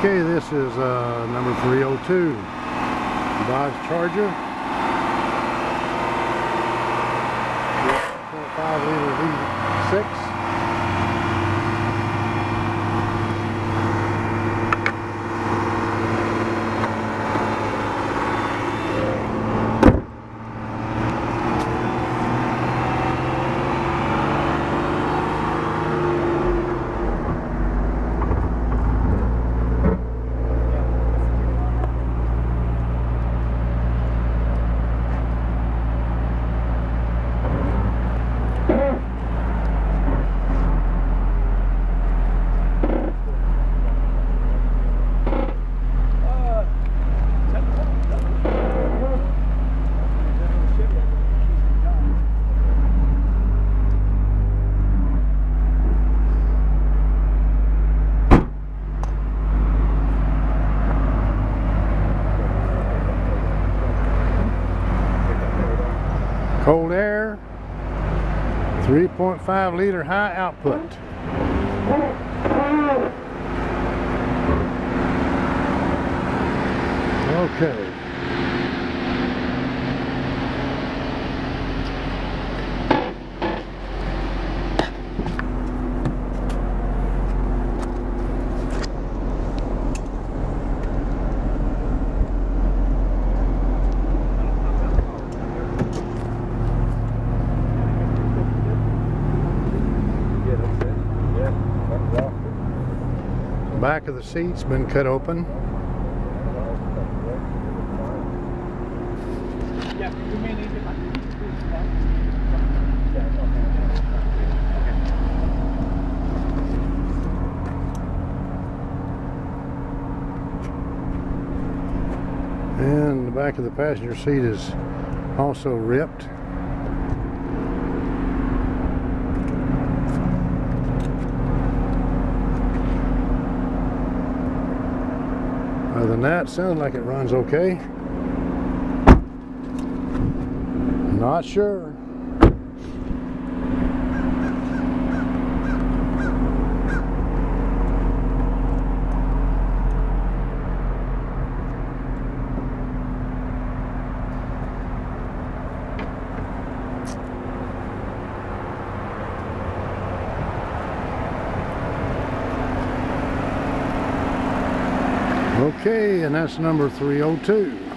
Okay, this is uh, number 302 Dodge Charger. 5 liter V6. Cold air, 3.5 liter high output. Okay. Yeah, that's it. Yeah, that's rock. Back of the seat's been cut open. And the back of the passenger seat is also ripped. Than that, sounds like it runs okay. Not sure. Okay, and that's number 302.